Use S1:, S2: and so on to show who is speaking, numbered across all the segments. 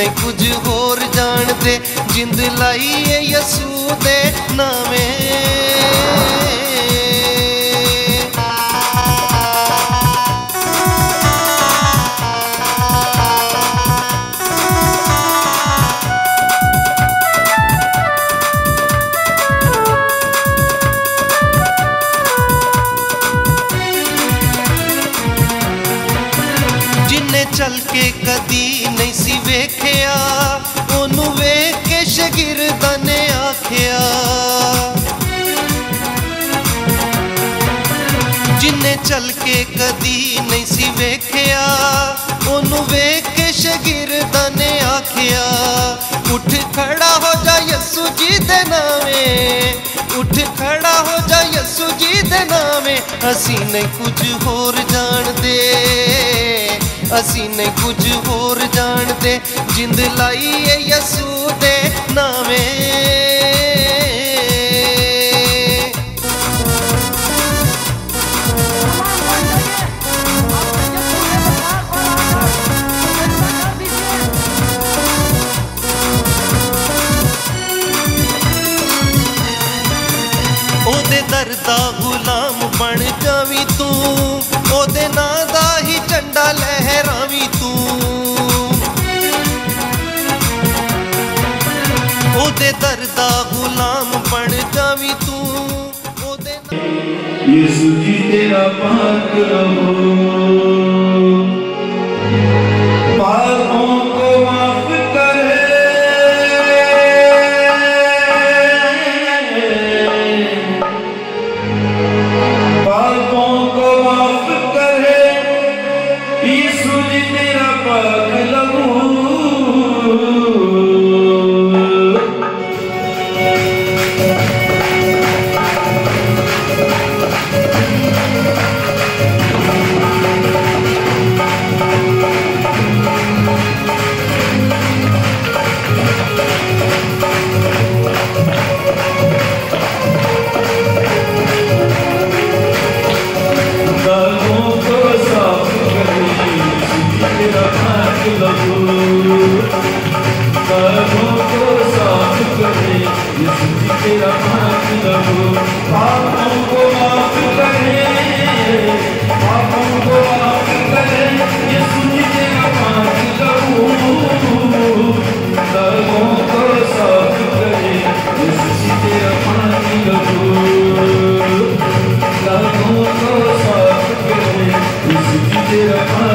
S1: ਨੇ ਕੁਝ ਹੋਰ ਜਾਣਦੇ ਜਿੰਦ ਲਾਈ ਏ ਯਸੂ ਦੇ ਨਾਵੇਂ। चल के कदी नहीं सी वेख्या। ओनू वेख के शगिरदा ने आखिया, उठ खड़ा हो जा यसु जी दे नावे उठ खड़ा हो जा यसु जी दे नावे असी नहीं कुछ होर जान दे, असी नहीं कुछ होर जान दे, जिंद लाई है यसु दे नावे ਦਰ ਦਾ ਗੁਲਾਮ ਬਣ ਜਾਵੀਂ ਤੂੰ। ਉਹਦੇ ਨਾਂ ਦਾ ਹੀ ਝੰਡਾ ਲਹਿਰਾਵੀਂ ਤੂੰ। ਉਹਦੇ ਦਰ ਦਾ ਗੁਲਾਮ ਬਣ ਜਾਵੀਂ ਤੂੰ। ਉਹਦੇ ਯਿਸੂ ਜੀ ਤੇਰਾ ਪਾਕ ਰਹੋ। get up.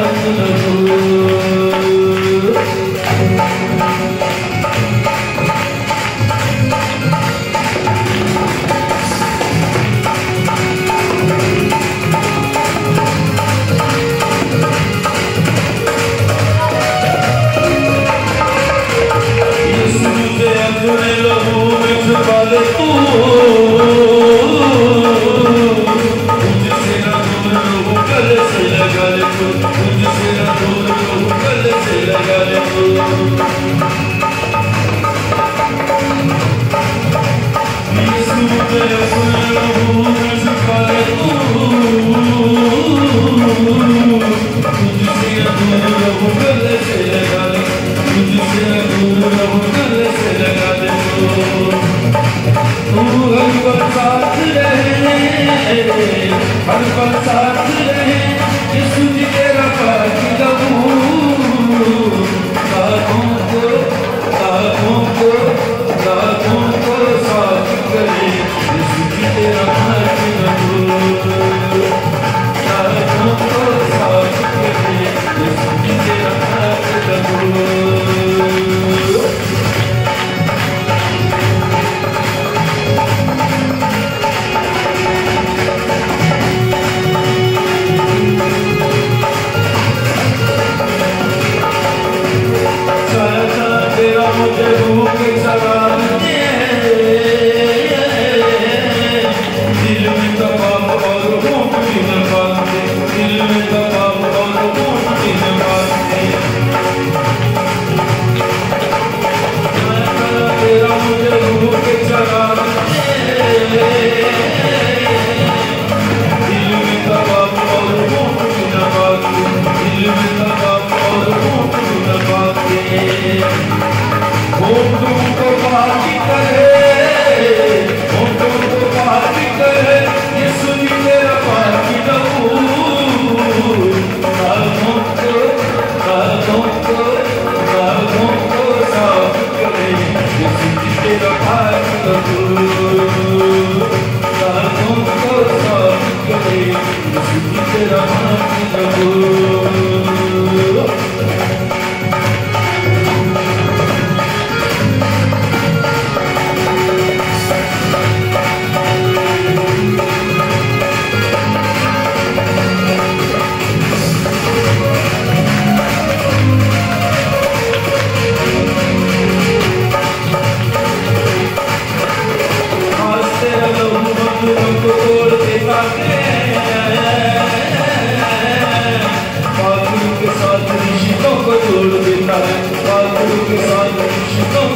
S1: सुनी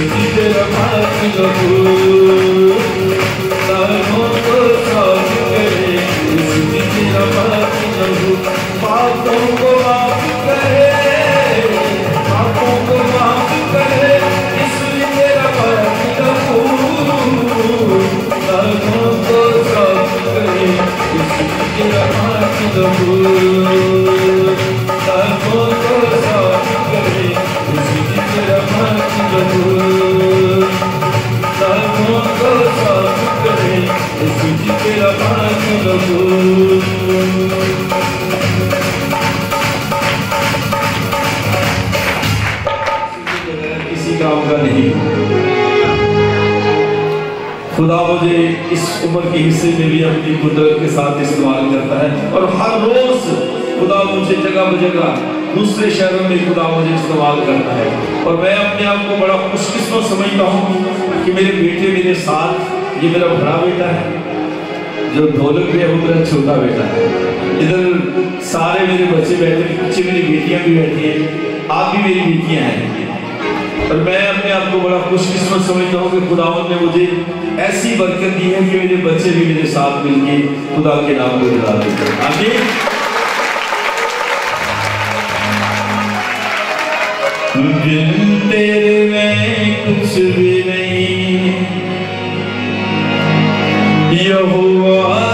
S1: ये सुनी तेरा पाक लहू कानों को साफ़ करे ये सुनी तेरा पाक लहू पापों को माफ़ करे पापों को माफ़ करे ये सुनी खुदा मुझे इस उम्र के हिस्से में भी अपनी कुदरत के साथ इस्तेमाल करता है और हर रोज खुदा मुझे जगह ब जगह दूसरे शहरों में खुदा मुझे इस्तेमाल करता है। और मैं अपने आप को बड़ा खुशकिस्मत समझता हूँ कि मेरे बेटे, मेरे साथ ये मेरा बड़ा बेटा है। जो ढोलक भी है वो मेरा छोटा बेटा है। इधर सारे मेरे बच्चे बैठे हैं पीछे मेरी बेटियाँ भी बैठी हैं, आप भी मेरी बेटियाँ हैं। और मैं अपने आप को बड़ा खुशकिस्मत समझता हूँ कि खुदावंद ने मुझे ऐसी बरकत दी है कि मेरे बच्चे भी मेरे साथ मिलके खुदा के नाम को दिला देते हैं बिन तेरे में कुछ भी नहीं। Yahuwah.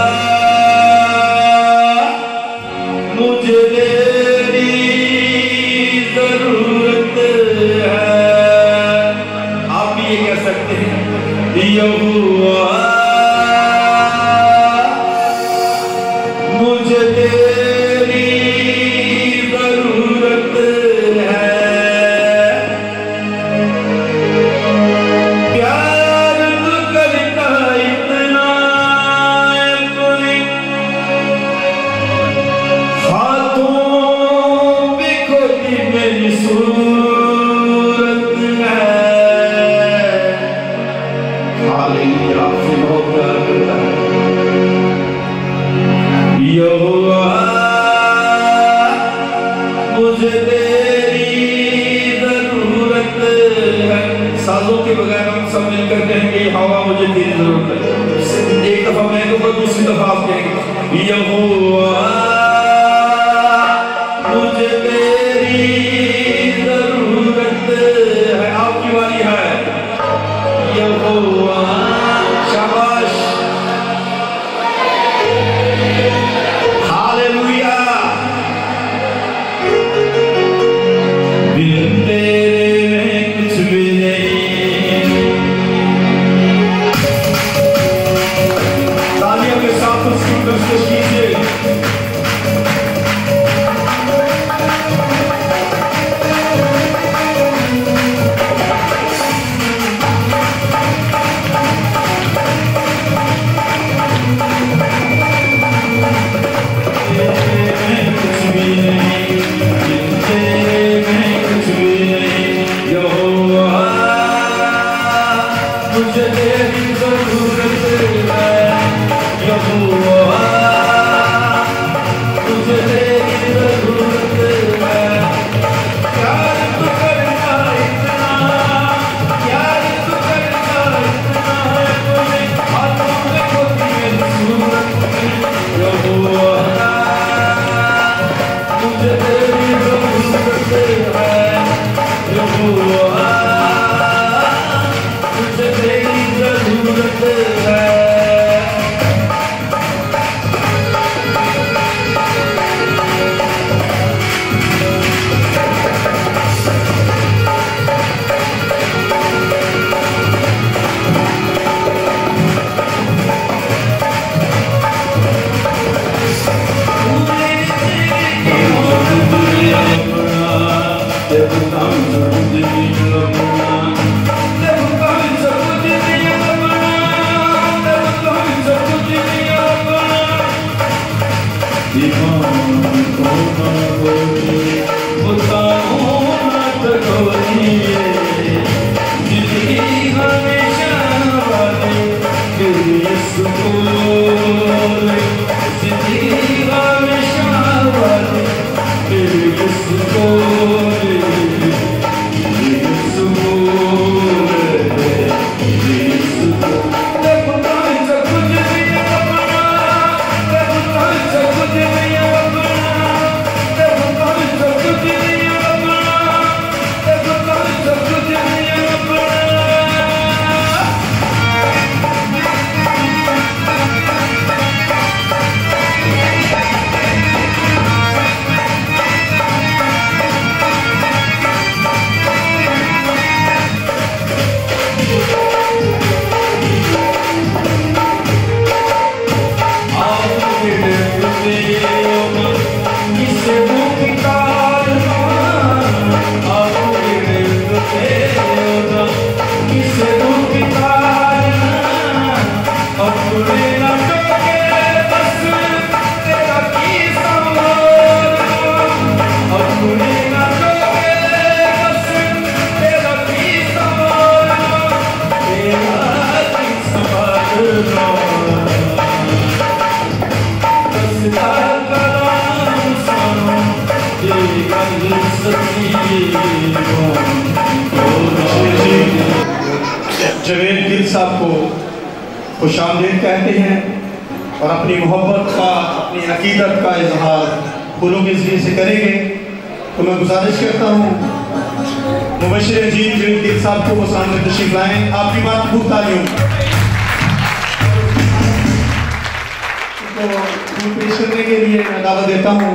S1: फूल पेश करने के लिए मैं दावा देता हूँ।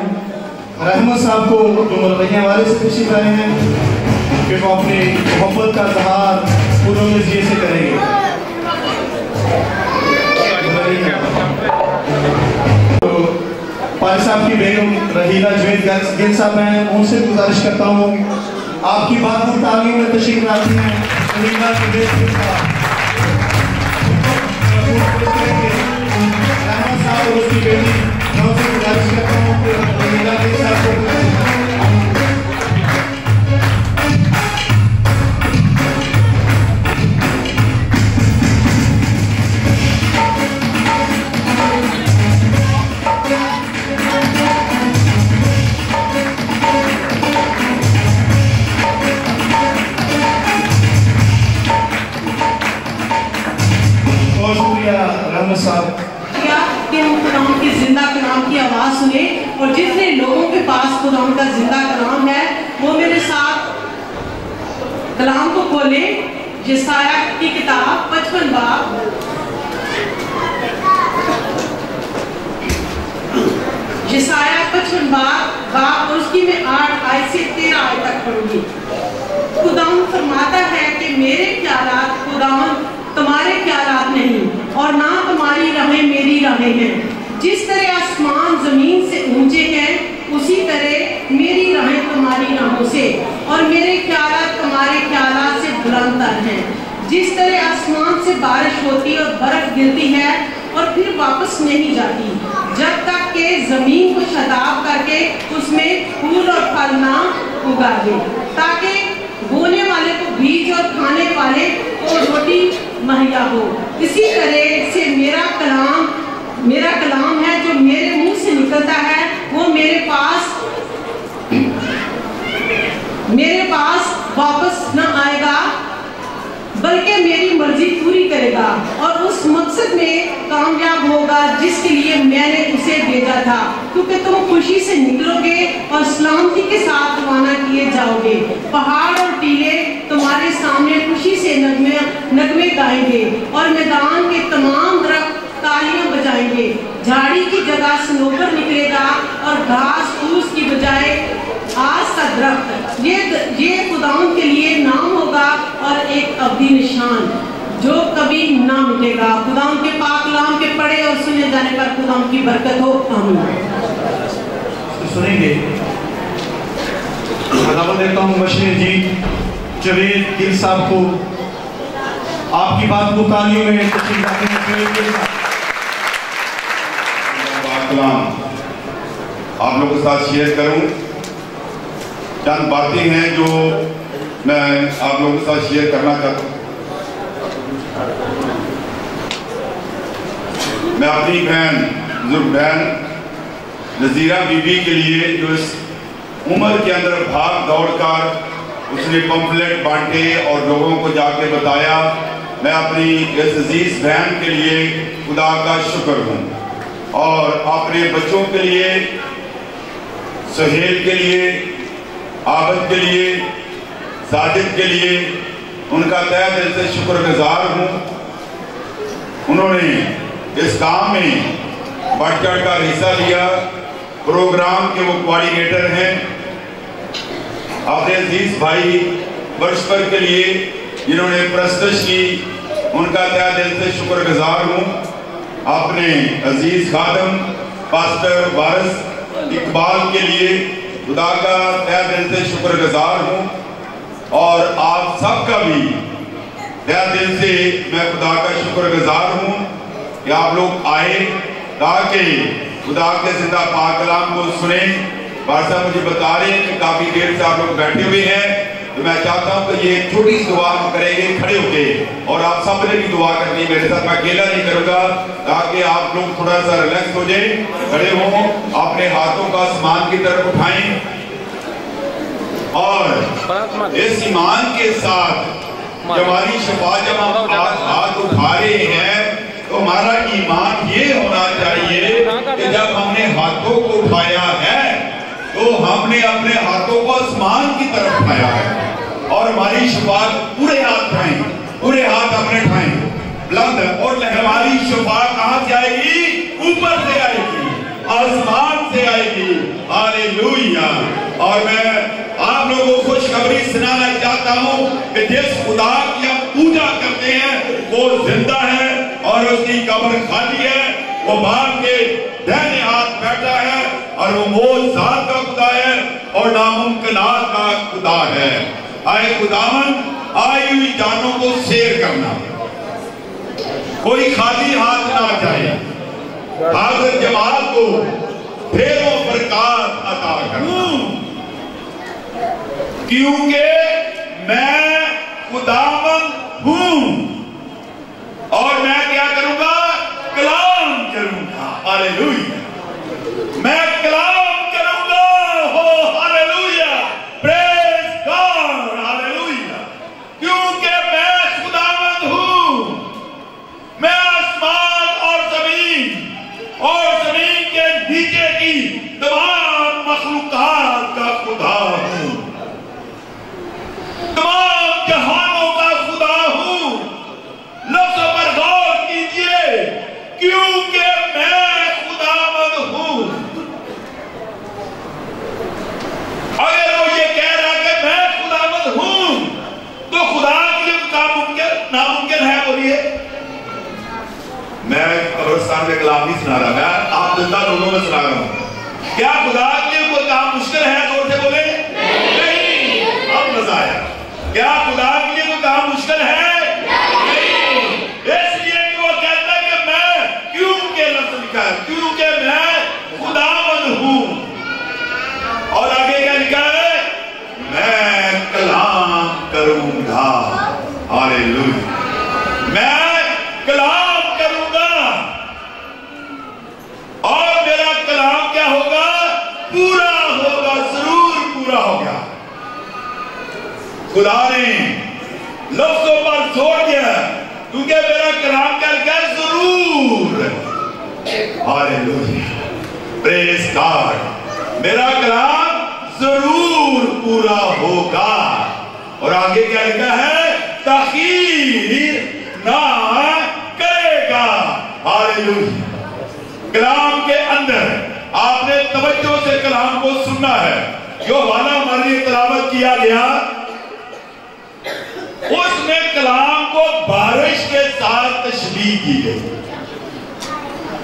S1: रहमत साहब को जो मलबैया वाले से तशरीफ़ लाए हैं, कि वो अपनी मोहब्बत का इजहार फूलों के से करेंगे। तो पाल साहब की बेगम रहीला जवेद गिल साहब हैं उनसे गुजारिश करता हूँ। आपकी बात को तालीम में तशरीफ़ लाती हैं। रहीला जवेद गिल साहब रहमत साहब और उसकी बेटी मैं उनसे गुजारिश करता हूँ कि रहीला गिल साहब को बहुत शुक्रिया रहमत साहब
S2: किया कि हम खुदाम की ज़िंदा कलाम की आवाज़ सुने और जितने लोगों के पास खुदाम का ज़िंदा कलाम है, वो मेरे साथ कलाम को खोले। जिसाया की किताब, पचपन बाब जिसाया पचपन और उसकी मैं आठ आय से तेरह आय तक पढ़ूँगी। खुदाम फरमाता है कि मेरे ख्यालात खुदाम तुम्हारे ख्यालात नहीं, और ना तुम्हारी राहें मेरी राहें हैं जिस तरह आसमान ज़मीन से ऊँचे हैं, उसी तरह मेरी राहें तुम्हारी राहों से और मेरे ख्यालात तुम्हारे ख्यालात से बुलंदर हैं। जिस तरह आसमान से बारिश होती और बर्फ़ गिरती है और फिर वापस नहीं जाती, जब तक के ज़मीन को शताब करके उसमें फूल और फल ना उगा दे ताकि बोने वाले को बीज और खाने वाले को रोटी मुहैया हो। इसी तरह से मेरा कलाम मेरा कलाम है, जो मेरे मुँह से निकलता है, वो मेरे पास मेरे पास वापस न आएगा, बल्कि मेरी मर्ज़ी पूरी करेगा और उस मकसद में कामयाब होगा, जिसके लिए मैंने उसे भेजा था। क्योंकि तुम खुशी से निकलोगे और सलामती के साथ रवाना किए जाओगे। पहाड़ और टीले तुम्हारे सामने खुशी से नगमे नगमे गाएँगे और मैदान के तमाम दरख्त तालियाँ बजाएँगे। झाड़ी की जगह सनोबर निकलेगा और घास फूस की बजाय आज का दरख्त। ये ये खुदाउन के लिए नाम होगा और एक अवधि निशान। जो कभी ना मिटेगा। खुदाउन के पाक कलाम के पढ़े और सुने जाने पर खुदाउन की बरकत हो। आमीन।
S3: तो सुनेंगे। बराबर देता हूँ मशीर जी, जवेद गिल साहब को। आपकी बात को तालियों में तस्वीर रखने के लिए गिल साहब।
S4: कलाम आप लोगों के साथ शेयर करूँ। चंद बातें हैं जो मैं आप लोगों के साथ शेयर करना चाहता हूँ। मैं अपनी बहन, बुज़ुर्ग बहन, नज़ीरा बीबी के लिए जो इस उम्र के अंदर भाग दौड़ कर उसने पंपलेट बांटे और लोगों को जाके बताया, मैं अपनी इस अज़ीज़ बहन के लिए खुदा का शुक्र हूँ। और अपने बच्चों के लिए, सहेल के लिए, आबद के लिए साजिद के लिए उनका तय दिल से शुक्रगुजार हूँ। उन्होंने इस काम में बढ़ चढ़ कर हिस्सा लिया। प्रोग्राम के वो कोऑर्डिनेटर हैं। अपने अज़ीज़ भाई वर्षपर के लिए जिन्होंने प्रस्तश की, उनका तय दिल से शुक्रगुजार हूँ। अपने अज़ीज़ खादम, पास्टर वारस इकबाल के लिए खुदा का तय दिल से शुक्रगुजार हूँ और आप सबका भी तय दिल से मैं खुदा का शुक्रगुजार हूँ कि आप लोग आए, ताकि खुदा के ज़िंदा पाक कलाम को सुने। साहब मुझे बता रहे हैं कि काफ़ी देर से आप लोग बैठे हुए हैं। तो मैं चाहता हूँ कि ये छोटी सी दुआ हम करेंगे, खड़े होके। और आप सबने भी दुआ करनी, मेरे साथ मैं अकेला नहीं करूँगा, ताकि आप लोग थोड़ा सा रिलैक्स हो जाए, खड़े हो, अपने हाथों का आसमान की तरफ़ उठाएँ। और इस ईमान के साथ जब हमारी शफा जब हम हाथ उठा रहे हैं तो हमारा ईमान ये होना चाहिए कि जब हमने हाथों को उठाया है तो हमने अपने हाथों को आसमान की तरफ़ उठाया है। और हमारी शफात पूरे हाथ उठाएँ पूरे हाथ अपने उठाएँ। बुलंद और हमारी शफात कहाँ से आएगी? ऊपर से आएगी, आसमान से आएगी। हालेलुया। और मैं आप लोगों को खुशखबरी सुनाना चाहता हूँ कि जिस खुदा की हम पूजा करते हैं, वो ज़िंदा है और उसकी कब्र खाली है। वो बाप के दाहिने हाथ बैठा है और वो मोज जात का खुदा है और नामुमकिनात का खुदा है। आए खुदावन आई हुई जानों को शेयर करना। कोई खाली हाथ ना जाए। हाजिर जमात को फेरों बरकत अता करना। क्योंकि मैं खुदावन हूँ। और मैं क्या करूँगा? कलाम करूँगा हालेलुया। मैं कलाम करूँगा हो हालेलुया प्रेज गॉड हालेलुया क्योंकि मैं खुदावंद हूँ मैं आसमान और ज़मीन और ज़मीन के नीचे की तमाम मखलूकात का खुदा हूँ तमाम जहानों का खुदा हूँ लफ्जों पर गौर कीजिए क्योंकि मैं खुदावंद हूँ अगर वो ये कह रहा है कि मैं खुदावंद हूँ तो खुदा के लिए काम मुमकिन नामुमकिन है बोलिए मैं कब्रस्तान में कलाम नहीं सुना रहा मैं आप ज़िंदा लोगों में सुना रहा हूँ क्या खुदा के लिए कोई काम मुश्किल है ज़ोर से बोले नहीं अब मज़ा आया क्या खुदा के लिए कोई काम मुश्किल है नहीं इसलिए कि वो कहता है कि मैं क्यों के लफ्ज लिखा है क्योंकि मैं खुदावंद हूँ और आगे क्या लिखा है मैं कलाम करूँगा हालेलुया मैं कलाम करूँगा और मेरा कलाम क्या होगा पूरा होगा ज़रूर पूरा होगा खुदा ने लफ्जों पर जोड़ दिया क्योंकि मेरा कलाम कर कर ज़रूर हालेलुया प्रेज गॉड मेरा कलाम ज़रूर पूरा होगा। और आगे क्या लिखा है? तखीर ना करेगा। कलाम के अंदर आपने तवज्जो से कलाम को सुनना है। जो वाला हमारे लिए तलावत किया गया, उसमें कलाम को बारिश के साथ तशबीह की गई।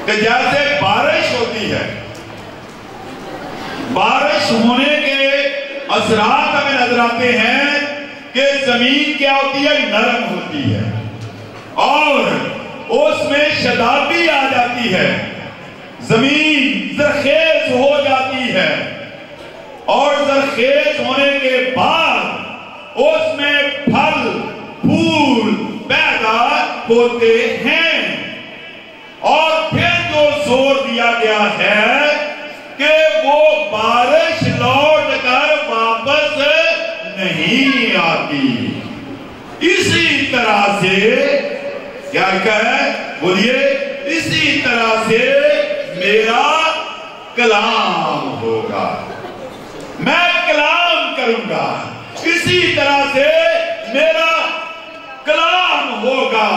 S4: कि जैसे बारिश होती है बारिश होने के असरात हमें नज़र आते हैं कि ज़मीन क्या होती है, नरम होती है। और उसमें शदाबी आ जाती है। ज़मीन जरखेज हो जाती है। और जरखेज होने के बाद उसमें फल, फूल पैदा होते हैं। और फिर जो ज़ोर दिया गया है कि वो बारिश लौट कर वापस नहीं आती। इसी तरह से, क्या लिखा है? बोलिए, इसी तरह से मेरा कलाम होगा। मैं कलाम करूँगा। इसी तरह से मेरा कलाम होगा।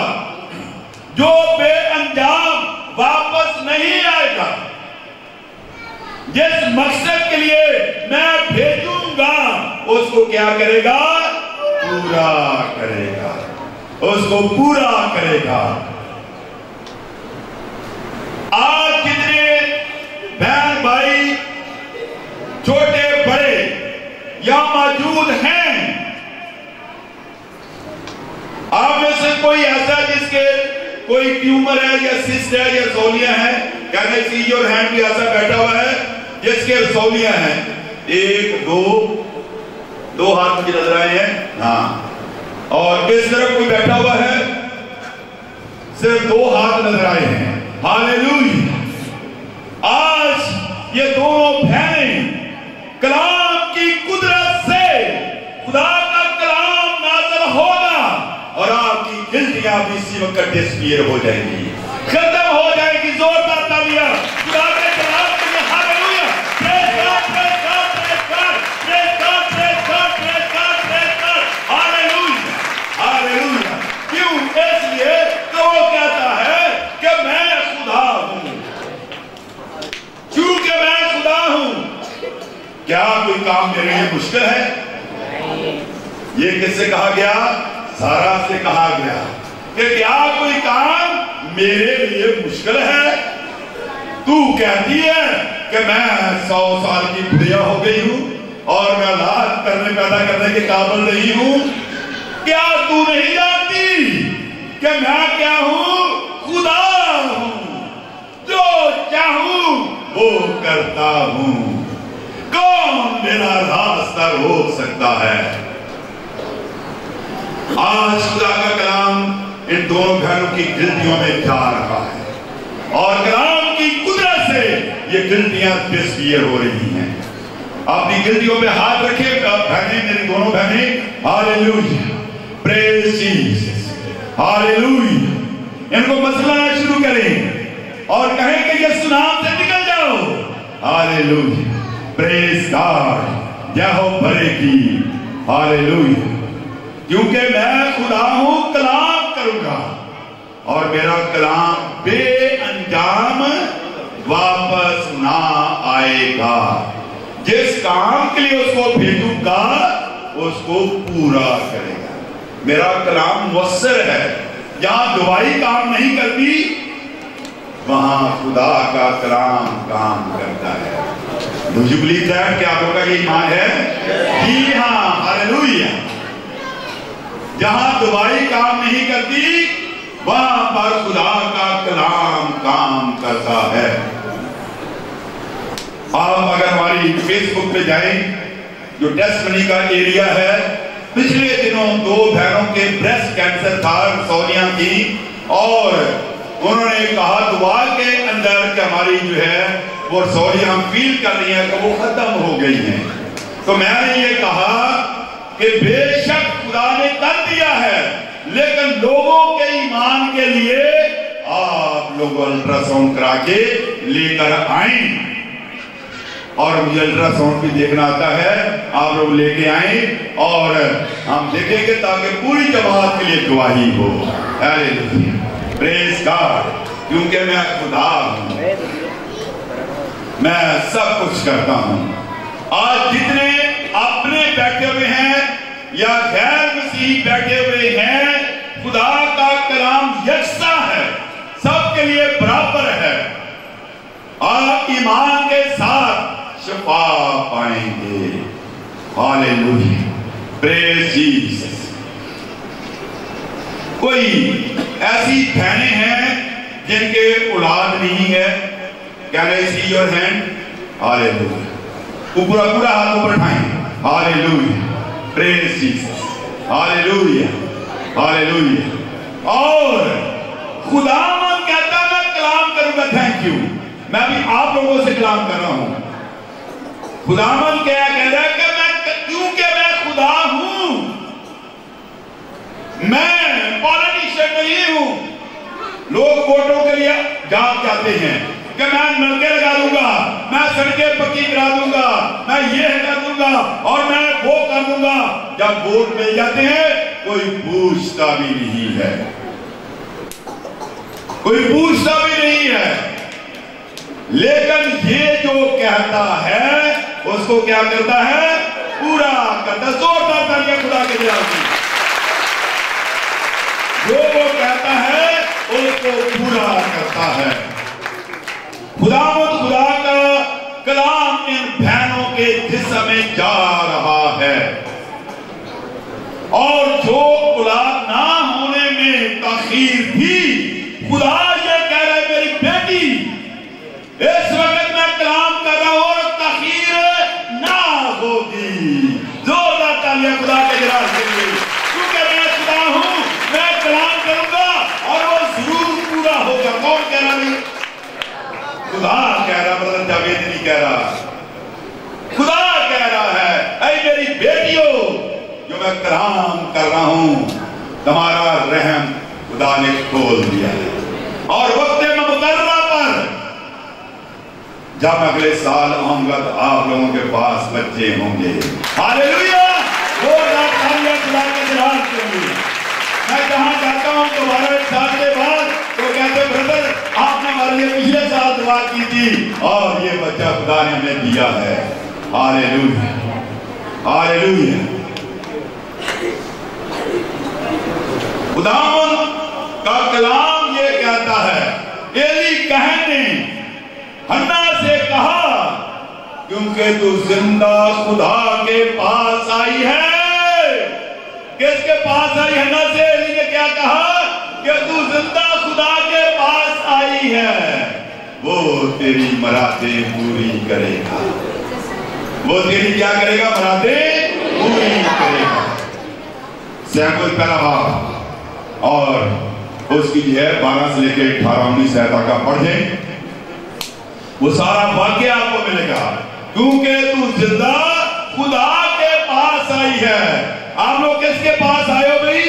S4: जो बेअंजाम वापस नहीं आएगा जिस मकसद के लिए मैं भेजूँगा, उसको क्या करेगा? पूरा करेगा। उसको पूरा करेगा। आज कितने बहन भाई छोटे, बड़े यहाँ मौजूद हैं, आप में से कोई ऐसा जिसके कोई ट्यूमर है या सिस्ट है या रसौलियाँ हैं कैन सी योर हैंड भी ऐसा बैठा हुआ है। जिसके रसौलियाँ हैं। एक, दो दो हाथ मुझे नज़र आए हैं। हाँ। और इस तरफ़ कोई बैठा हुआ है। सिर्फ़ दो हाथ नज़र आए हैं। हालेलुया आज ये दोनों बहनें कलाम की कुदरत से खुदा का कलाम नाजर होगा और आपकी गिल्टियाँ भी इसी वक्त डिस्पियर हो जाएँगी। खत्म हो जाएगी जोरदार क्यों कोई काम मेरे लिए मुश्किल है। ये किससे कहा गया? सारा से कहा गया कि क्या कोई काम मेरे लिए मुश्किल है? तू कहती है कि मैं सौ साल की बुढ़िया हो गई हूँ और मैं औलाद करने, पैदा करने के काबिल नहीं हूँ। क्या तू नहीं जानती कि मैं क्या हूँ? खुदा हूँ। जो चाहूँ, वो करता हूँ। कौन मेरा रास्ता रोक सकता है? आज खुदा का कलाम इन दोनों घरों की गिनतियों में जा रहा है। और कलाम ये गिनतियाँ डिस्पियर हो रही हैं। अपनी गिनतियों पे हाथ रखे बहनें, मेरी दोनों बहनें इनको मसलाना शुरू करें और कहें कि ये सुनाम से निकल जाओ। हालेलुया प्रेज गॉड हो भरे की हालेलुया क्योंकि मैं खुदा हूँ, कलाम करूँगा और मेरा कलाम बेअंजाम वापस ना आएगा। जिस काम के लिए उसको भेजूँगा, उसको पूरा करेगा। मेरा कलाम मुसर है। जहाँ दवाई काम नहीं करती, वहाँ खुदा का कलाम काम करता है। मुझे बिलीव दैट कि आप लोगों का ईमान है? जी हाँ हालेलुया। जहाँ दवाई काम नहीं करती, वहाँ पर खुदा का कलाम काम करता है। आप अगर हमारी फेसबुक पे जाएँ, जो टेस्ट मनी का एरिया है, पिछले दिनों दो बहनों के ब्रेस्ट कैंसर था सोनिया की और उन्होंने कहा दुआ के अंदर कि हमारी जो है, वो सोनिया फील कर रही है, कि वो खत्म हो गई है। तो मैंने ये कहा कि बेशक खुदा ने कर दिया है, लेकिन लोगों के ईमान के लिए आप लोग अल्ट्रासाउंड करा के लेकर आए और मुझे अल्ट्रासाउंड भी देखना आता है। आप लोग लेके आए और हम देखेंगे ताकि पूरी जमात के लिए गवाही हो। प्रेस गॉड क्योंकि मैं खुदा हूँ। मैं सब कुछ करता हूँ। आज जितने अपने बैठे हुए हैं या गैर मसीह बैठे हुए हैं, खुदा का कलाम यकसा है। सबके लिए बराबर है। आप ईमान के साथ शफा पाएँगे। कोई ऐसी बहनें हैं जिनके औलाद नहीं है? Can I see your hand hallelujah पूरा पूरा हाथ ऊपर उठाएँ। Hallelujah praise Jesus hallelujah hallelujah और मैं भी आप लोगों से कलाम कर रहा हूँ। खुदावन क्या कह रहा है कि मैं क्योंकि मैं खुदा हूँ, मैं पॉलिटिशियन नहीं हूँ। लोग वोटों के लिए जाग जाते हैं कि मैं नलके लगा दूँगा, मैं सड़कें पक्की करा दूँगा, मैं ये कर दूँगा और मैं वो कर दूँगा। जब वोट मिल जाते हैं, कोई पूछता भी नहीं है। कोई पूछता भी नहीं है। लेकिन ये जो कहता है, उसको क्या करता है? पूरा करता जोरदार तालियाँ खुदा के में जो वो कहता है, उसको पूरा करता है। खुदावत खुदा का कलाम इन बहनों के जिस्म में जा रहा है। और जो औलाद ना होने में तखीर थी खुदा ये कह रहे मेरी बेटी इस वक्त मैं कलाम कर रहा हूँ और तखीर ना होगी। जोरदार तालियाँ खुदा के जरार के क्योंकि मैं खुदा हूँ, मैं कलाम करूँगा और वो ज़रूर पूरा होगा। कौन कह रहा नहीं खुदा कह रहा मतलब जावेद नहीं कह रहा। खुदा कह रहा है, ऐ मेरी बेटियों, जो मैं कलाम कर रहा हूँ, तुम्हारा रहम खुदा ने खोल दिया और वक्त मुकर्रा पर जब अगले साल आऊँगा तो आप लोगों के पास बच्चे होंगे। मैं जहाँ जाता हूँ? दोबारा एक साल के बाद तो कहते, ब्रदर, आपने हमारे लिए पिछले साल दुआ की थी और ये बच्चा खुदा ने हमें दिया है। हालेलुया। हालेलुया। खुदावन का कलाम ये कहता है, एली कहने हन्ना से कहा, क्योंकि तू ज़िंदा खुदा के पास आई है। किसके पास आई हन्ना से एली ने क्या कहा कि तू ज़िंदा खुदा के पास आई है। वो तेरी मरादे पूरी करेगा। वो तेरी क्या करेगा? मराते पूरी करेगा। सैमुअल पहला और उसकी जो है बारह से लेकर अठारह, उन्नीस सहायता का पढ़े वो सारा वाक्य आपको मिलेगा। क्योंकि तू ज़िंदा खुदा के पास आई है। आप लोग किसके पास आए हो भाई?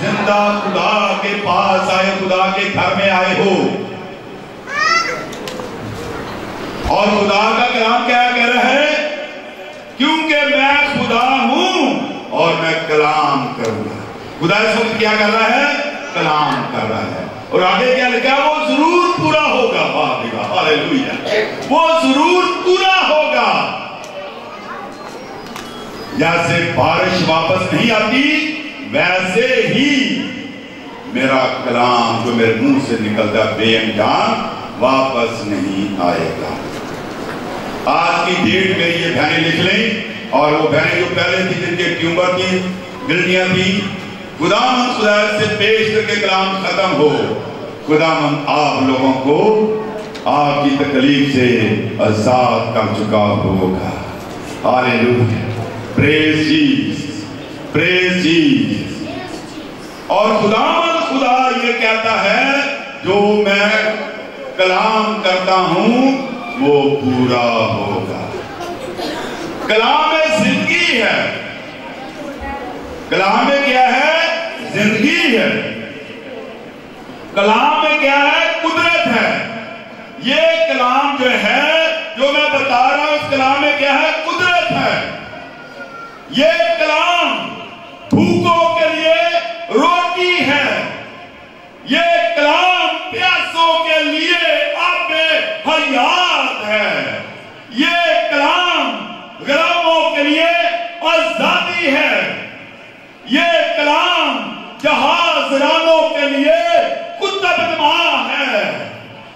S4: ज़िंदा खुदा के पास आए, खुदा के घर में आए हो। और खुदा का कलाम क्या कह रहा है? क्योंकि मैं खुदा हूँ और मैं कलाम करूँगा। खुदा इस वक्त क्या कर रहा है? कलाम कर रहा है। और आगे क्या लिखा वो ज़रूर पूरा होगा। वो ज़रूर पूरा होगा। जैसे बारिश वापस नहीं आती, वैसे ही मेरा कलाम जो मेरे मुँह से निकलता बेअंजान वापस नहीं आएगा। आज की डेट में ये बहनें लिख लें, और वो बहनें जो पहले थी, जिनके ट्यूमर थी गिल्डियाँ थी खुदाम खुदा से पेश करके कलाम खत्म हो। खुदाम आप लोगों को आपकी तकलीफ़ से आज़ाद कर चुका होगा। Hallelujah. Praise Jesus praise Jesus और खुदावन खुदा ये कहता है, जो मैं कलाम करता हूँ, वो पूरा होगा। कलाम ज़िंदगी है। कलाम में क्या है? ज़िंदगी है। कलाम में क्या है? कुदरत है। ये कलाम जो है, जो मैं बता रहा हूँ, इस कलाम में क्या है? कुदरत है। ये कलाम भूखों के लिए रोटी है। ये कलाम प्यासों के लिए अब हयात है। ये कलाम गुलामों के लिए आज़ादी है। ये कलाम जहाज़ रानों के लिए कुतबदमा है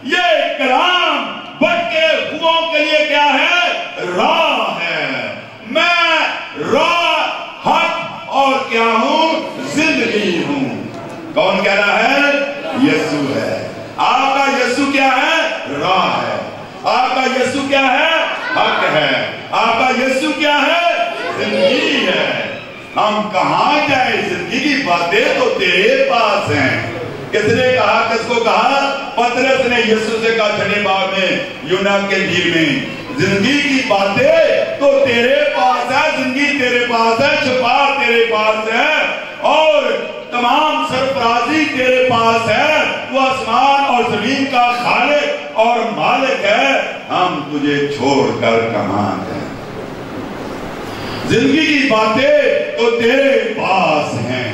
S4: ये कलाम भटके हुओं के लिए क्या है राह है मैं राह हक और क्या हूँ ज़िंदगी हूँ कौन कह रहा है यीशु है आपका यीशु क्या है राह है आपका यीशु क्या है? हक है। आपका यीशु क्या है? ज़िंदगी है। हम कहा जाए? ज़िंदगी की बातें तो तेरे पास हैं। किसने कहा, किसको कहा? पतरस ने यीशु से कहा छठे बाब में यूना के झील में। ज़िंदगी की बातें तो तेरे पास है। ज़िंदगी तेरे पास है, छुपा तेरे पास है। और तमाम सरफराजी तेरे पास है। वो आसमान और ज़मीन का खालिक और मालिक है। हम तुझे छोड़कर कहाँ जाए ज़िंदगी की बातें तो तेरे पास हैं।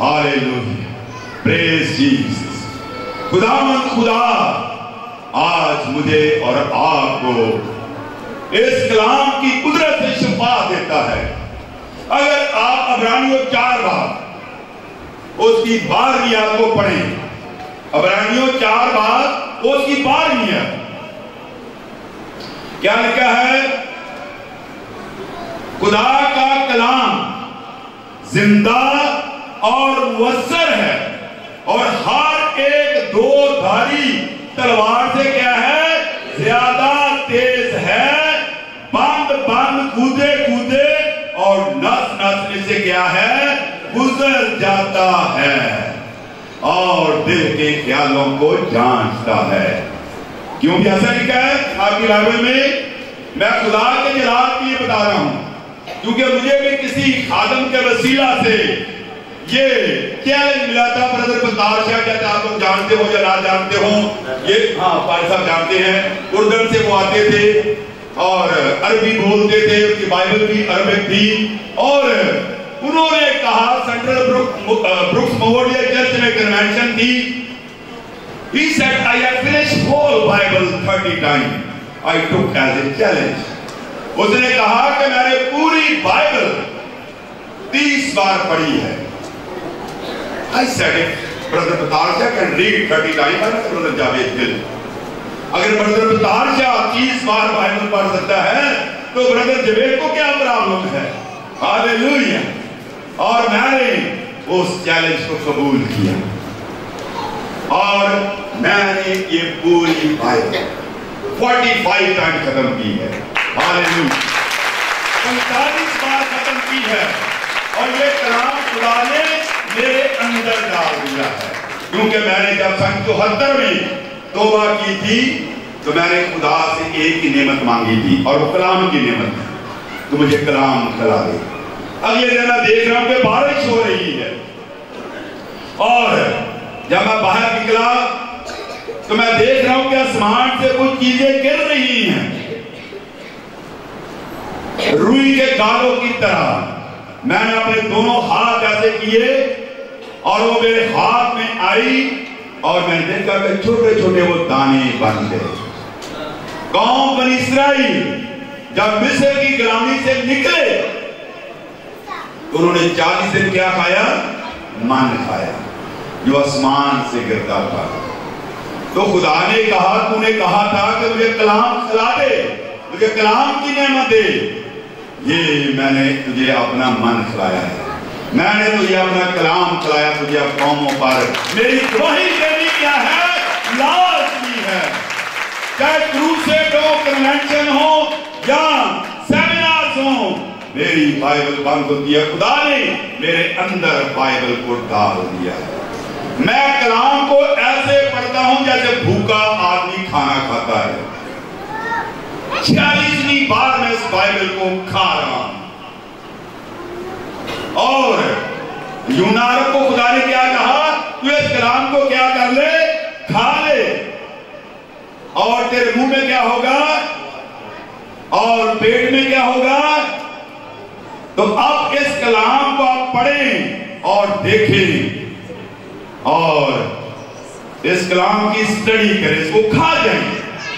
S4: हालेलुया। प्रेज जीसस खुदामंद खुदा, आज मुझे और आपको इस कलाम की कुदरत से देता है। अगर आप अबरानियों चार बार उसकी बारहवीं को पढ़ें। अबरानियों चार बार उसकी बारहवीं क्या लिखा है खुदा का कलाम ज़िंदा और मुवसर है और हर एक दो धारी तलवार से क्या है? ज़्यादा तेज है। बंद बंद, कूदे कूदे और नस नस में से क्या है? गुजर जाता है और दिल के ख्यालों को जांचता है। क्यों भी ऐसा लिखा है आपकी बाइबल में मैं खुदा के जलाल के लिए बता रहा हूँ। क्योंकि मुझे भी किसी खादम के वसीला से ये चैलेंज मिला था ब्रदर प्रताप शाह कहते आप लोग जानते हो या ना जानते हो, ये हाँ भाई साहब जानते हैं उर्दन से वो आते थे और अरबी बोलते थे, उनकी बाइबल भी, अरबिक थी और उन्होंने कहा, सेंट्रल ब्रुक्स मोवोडिया चर्च में कन्वेंशन थी He said, I have finished whole Bible 30 times. I took as a challenge. उसने कहा कि मैंने पूरी बाइबल तीस बार पढ़ी है I said it. Brother Patarsha can read 30 times. I said, Brother Javed will. अगर ब्रदर पतारशा तीस बार बाइबल पढ़ सकता है तो ब्रदर जवेद को क्या प्रॉब्लम है हालेलुया और मैंने उस चैलेंज को कबूल किया और मैंने ये पूरी बाइबल 45 टाइम खत्म की है। पैंतालीस बार खत्म की है। और ये कलाम खुदा ने मेरे अंदर डाल दिया है। क्योंकि मैंने जब सन चौहत्तर में तोबा की थी तो मैंने खुदा से एक ही नेमत मांगी थी और वो कलाम की नेमत है। तो मुझे कलाम करा दे। ये मैं देख रहा हूँ कि बारिश हो रही है। और जब मैं बाहर निकला तो मैं देख रहा हूँ कि आसमान से कुछ चीज़ें गिर रही हैं। रुई के गालों की तरह मैंने अपने दोनों हाथ ऐसे किए और वो मेरे हाथ में आई और मैंने देखा कि छोटे छोटे वो दाने बन गए। कौम बन इसराइल जब मिस्र की गुलामी से निकले तो उन्होंने चालीस दिन क्या खाया? मन खाया। जो आसमान से गिरता था। तो खुदा ने कहा, तूने कहा था कि मुझे कलाम खिला दे, मुझे कलाम की नेमत दे। ये मैंने तुझे अपना मन खिलाया है। मैंने तुझे अपना कलाम खिलाया, तुझे कौमों पर मेरी गवाही देनी क्या है लाजमी है। चाहे क्रूसेड हो कन्वेंशन हो या सेमिनार्स हो, मेरी बाइबल बंद होती है। खुदा ने मेरे अंदर बाइबल को डाल दिया है। मैं कलाम को ऐसे पढ़ता हूँ जैसे भूखा आदमी खाना खाता है। छियालीसवीं बार मैं इस बाइबल को खा रहा हूँ। और यूनार को खुदा ने क्या कहा? तू इस कलाम को क्या कर ले? खा ले। और तेरे मुँह में क्या होगा? और पेट में क्या होगा? तो अब इस कलाम को आप पढ़ें और देखें। और इस कलाम की स्टडी करें, इसको खा जाएँ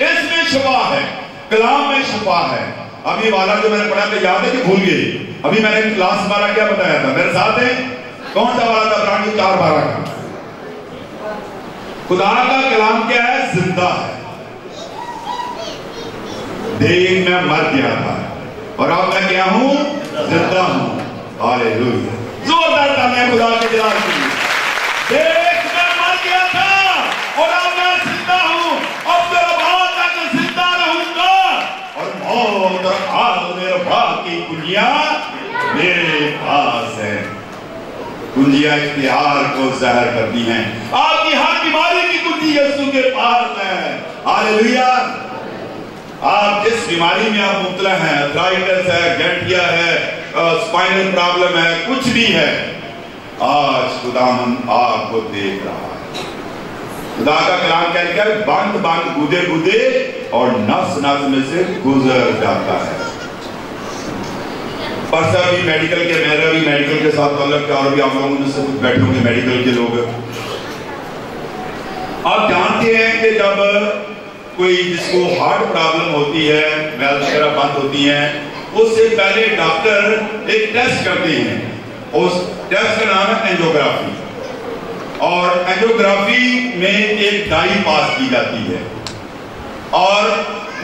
S4: इसमें छुपा है, कलाम में छुपा है। अभी वाला जो मैंने पढ़ा था याद है कि भूल गए? अभी मैंने क्लास वाला क्या बताया था? मेरे साथ है? कौन सा वाला था? ब्रांड चार बारह का खुदा का कलाम क्या है? ज़िंदा है। देख, मैं मर गया था। और अब मैं क्या हूँ? ज़िंदा हूँ। हालेलुया। जोरदार खुदा के जलाल के लिए। की कुंजिया को जहर करती हैं। आपकी हर बीमारी की कुंजी यीशु के पास है। हालेलुया। आप जिस बीमारी में आप मुबतला हैं अर्थराइटिस है गैंटिया है स्पाइनल प्रॉब्लम है, कुछ भी है आज खुदामन आपको देख रहा है। खुदा का कलाम है बंद बंद गुदे गुदे, और नस नस में से गुजर जाता है। परसा भी मेडिकल के, मेरा भी मेडिकल के साथ मतलब और भी आप लोगों में से कुछ बैठे होंगे, मेडिकल के लोग। आप जानते हैं कि जब कोई जिसको हार्ट प्रॉब्लम होती है वेल्थ वगैरह बंद होती है, उससे पहले डॉक्टर एक टेस्ट करते हैं। उस टेस्ट का नाम है एंजियोग्राफी। और एंजियोग्राफी में एक डाई पास की जाती है। और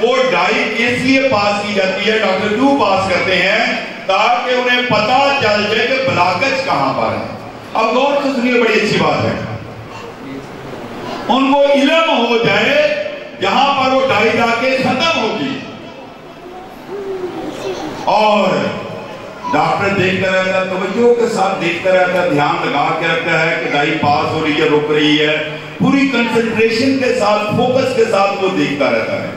S4: वो डाई इसलिए पास की जाती है, डॉक्टर क्यों पास करते हैं? ताकि उन्हें पता चल जाए कि ब्लाकेज कहाँ पर है। अब गौर से सुनिए, बड़ी अच्छी बात है। उनको इलम हो जाए, जहाँ पर वो डाई जाके खत्म होगी। और डॉक्टर देखता रहता है, तवज्जो के साथ देखता रहता है, ध्यान लगा के रखता है कि डाई पास हो रही है रुक रही है। पूरी कंसंट्रेशन के साथ फोकस के साथ वो देखता रहता है।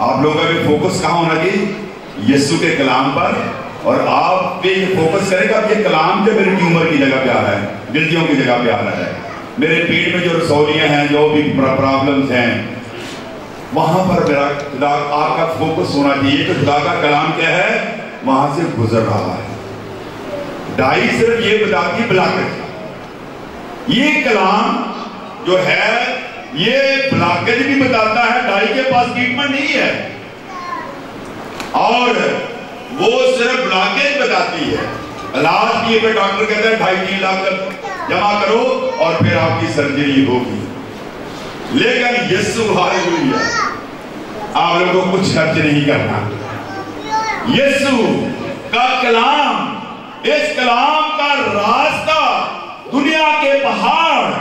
S4: आप लोगों का भी फोकस कहाँ होना चाहिए? यीशु के कलाम पर। और आप पे फोकस करेगा ये कलाम जो मेरे ट्यूमर की जगह पे आ रहा है गिल्टियों की जगह पे आ रहा है। मेरे पेट में जो रसौलियाँ हैं, जो भी प्रॉब्लम्स हैं, वहाँ पर मेरा आपका फोकस होना चाहिए कि खुदा का कलाम क्या है? वहाँ से गुजर रहा है। डाई सिर्फ़ ये बताती ब्लॉकेज ये कलाम जो है, ये ब्लॉकेज भी बताता है डाई के पास ट्रीटमेंट नहीं है। और वो सिर्फ़ ब्लॉकेज बताती है। इलाज की पे डॉक्टर कहते हैं, ढाई तीन लाख जमा करो और फिर आपकी सर्जरी होगी। लेकिन यीशु हालेलुया आप लोगों को कुछ खर्च नहीं करना। यीशु का कलाम, इस कलाम का रास्ता दुनिया के पहाड़,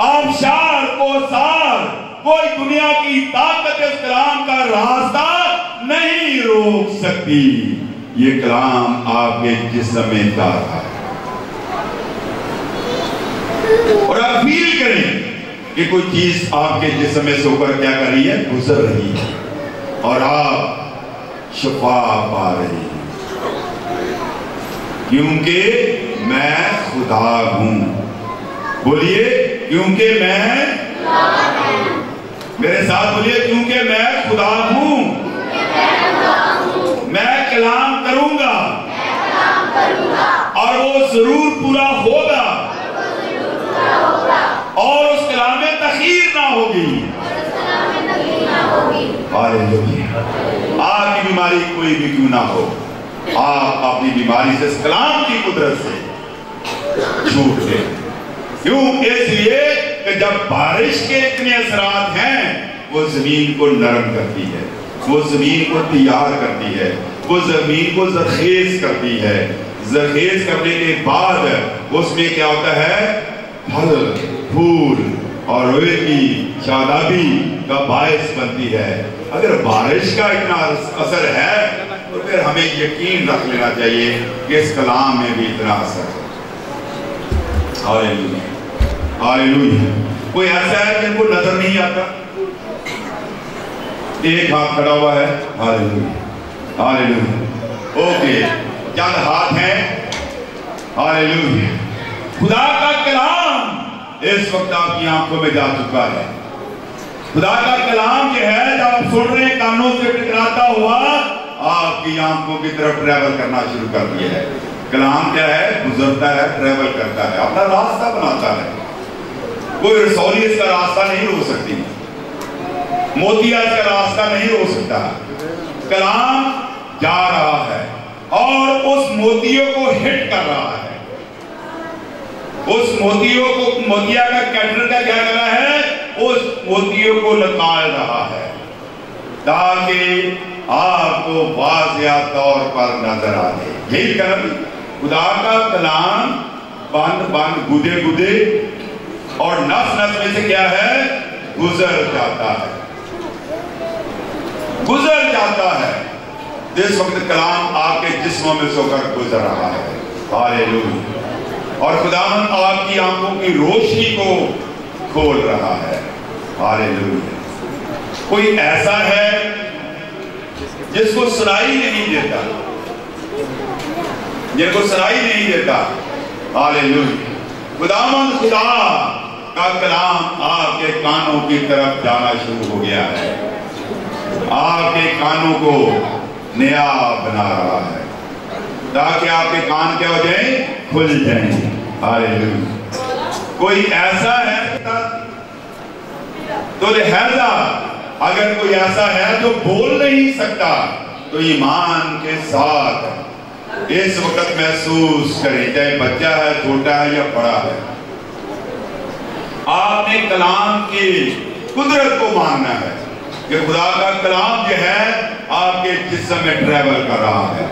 S4: आबशार, कोसार, कोई दुनिया की ताकत इस कलाम का रास्ता नहीं रोक सकती। ये कलाम आपके जिस्म में जा है। और आप फील करें कि कोई चीज़ आपके जिस्म से होकर क्या कर रही है? गुजर रही है। और आप शफा पा रही क्योंकि मैं खुदा हूँ। बोलिए, क्योंकि मैं मेरे साथ बोलिए, क्योंकि मैं खुदा हूँ। मैं कलाम करूँगा। और वो ज़रूर पूरा होगा। और उस कलाम में तखीर ना होगी। आपकी बीमारी कोई भी क्यों ना हो, आप अपनी बीमारी से कलाम की कुदरत से छूट गए क्यों? इसलिए कि जब बारिश के इतने असरात हैं, वो ज़मीन को नरम करती है, वो ज़मीन को तैयार करती है, वो ज़मीन को जखेज करती है। जखेज करने के बाद उसमें क्या होता है? फल, फूल और रोए की शादाबी का बायस बनती है। अगर बारिश का इतना असर है तो फिर हमें यकीन रख लेना चाहिए कि इस कलाम में भी इतना असर है। कोई ऐसा है जिनको नज़र नहीं आता? एक हाथ खड़ा हुआ है। हालेलुया। हालेलुया। ओके। चंद हाथ हैं। हालेलुया। खुदा का कलाम इस वक्त आपकी आँखों में जा चुका है। खुदा का कलाम जो है जब आप सुन रहे हैं कानों से टकराता हुआ, आपकी आँखों की तरफ़ ट्रेवल करना शुरू कर दिया है। कलाम क्या है? गुजरता है ट्रेवल करता है। अपना रास्ता बनाता है। कोई रसौली इसका रास्ता नहीं रोक सकती। मोतिया इसका रास्ता नहीं रोक सकता। कलाम जा रहा है और उस मोतियों को हिट कर रहा है। उस मोतियों को, मोतिया का कैटर का क्या कर रहा है? उस मोतियों को निकाल रहा है। ताकि आपको वाजिया तौर पर नज़र आ जाए यही कर खुदा का कलाम, बंद बंद, गुदे गुदे, और नस नस में से क्या है? गुजर जाता है। गुजर जाता है। जिस वक्त कलाम आपके जिस्मों में सोकर गुजर रहा है। और खुदावन आपकी आँखों की रोशनी को खोल रहा है। हालेलुया। कोई ऐसा है जिसको सुनाई नहीं देता? जिनको सुनाई नहीं देता? हालेलुया। खुदावन खुदा का कलाम आपके कानों की तरफ़ जाना शुरू हो गया है। आपके कानों को नया बना रहा है। ताकि आपके कान क्या हो जाए? खुल जाए। हालेलुया। कोई ऐसा है तो लिहाजा अगर कोई ऐसा है जो बोल नहीं सकता तो ईमान के साथ इस वक्त महसूस करें, चाहे बच्चा है, छोटा है या बड़ा है। आपने कलाम की कुदरत को मानना है कि खुदा का कलाम जो है, आपके जिस्म में ट्रेवल कर रहा है।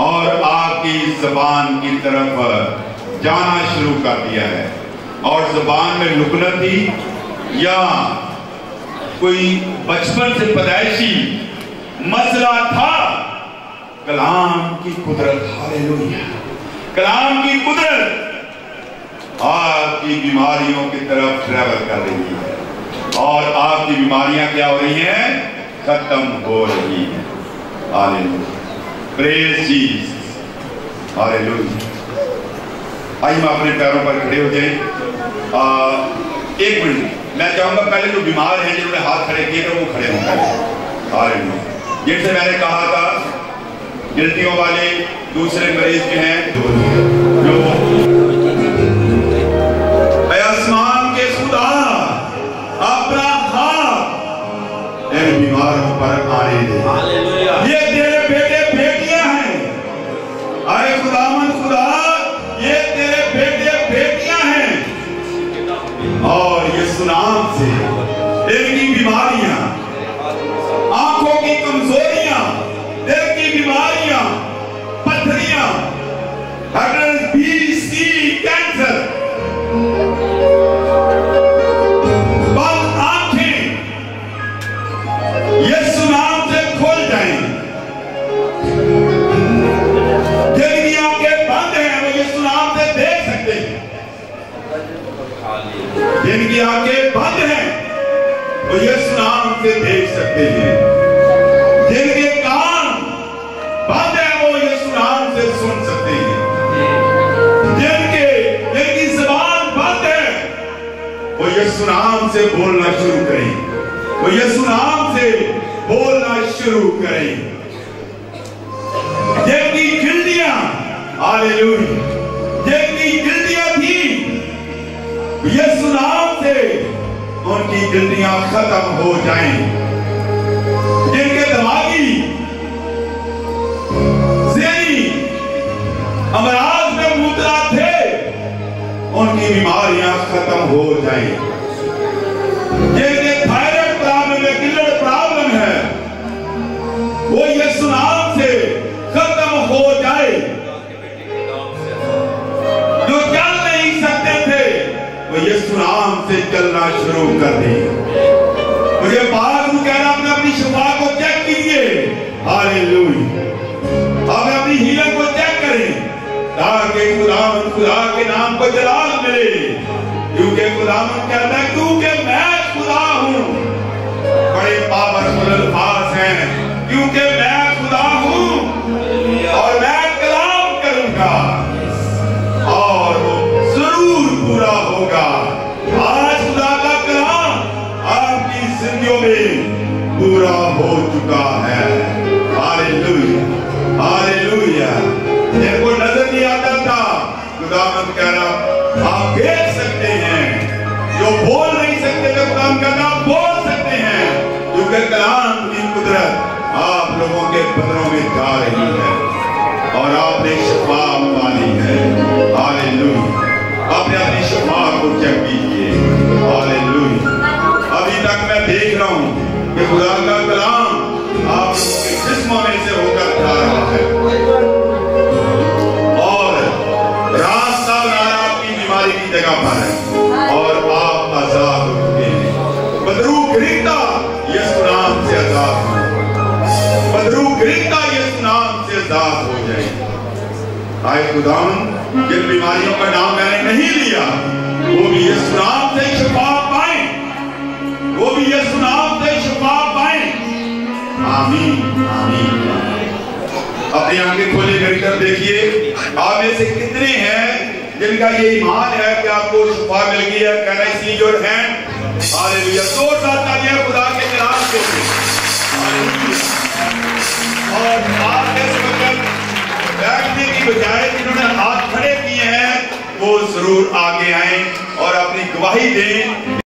S4: और आपकी जबान की तरफ़ जाना शुरू कर दिया है। और जबान में लुकना लुकनती या कोई बचपन से पैदाइशी मसला था? कलाम की कुदरत हालेलुया कलाम की कुदरत आपकी बीमारियों की तरफ़ ट्रेवल कर रही है। और आपकी बीमारियाँ क्या हो रही हैं? खत्म हो रही हैं। हालेलुया। Praise Jesus hallelujah. आइए हम अपने पैरों पर खड़े हो जाए। एक मिनट। मैं चाहूँगा पहले जो बीमार हैं, जिन्होंने हाथ खड़े किए थे वो खड़े होंगे हैं जिनसे मैंने कहा था, गिनतियों वाले दूसरे मरीज़ जो हैं। यीशु नाम से खत्म में पूरा हो चुका है। Hallelujah hallelujah. मेरे को नज़र नहीं आता था। कह रहा आप सकते हैं। जो बोल नहीं सकते थे खुदाम कहना बोल सकते हैं। क्योंकि कलाम की कुदरत आप लोगों के पत्रों में जा रही है। और आपने शफा पानी है। हालेलुया। आपने अपनी शफा को चेक कीजिए। तक मैं देख रहा हूँ कि खुदा का कलाम आप लोगों के जिस्मों में से होकर जा रहा है। और रास्ता बना रहा आपकी बीमारी की जगह पर है और आप आज़ाद हो चुके हैं बदरू गिरता यीशु नाम से आज़ाद हो बदरू गिरता यीशु नाम से आज़ाद हो जाए आए खुदाम जिन बीमारियों का नाम मैंने नहीं लिया, वो भी यीशु नाम से शिफा आमीन आमीन। अपनी आँखें खोले कर देखिए। आप में से कितने हैं जिनका ये ईमान है कि आपको शिफा मिल गई है? Can I see your hand hallelujah जोरदार तालियाँ खुदा के नाम के लिए। और आप इस वक्त बैठने की बजाय जिन्होंने हाथ खड़े किए हैं, वो ज़रूर आगे आए और अपनी गवाही दें।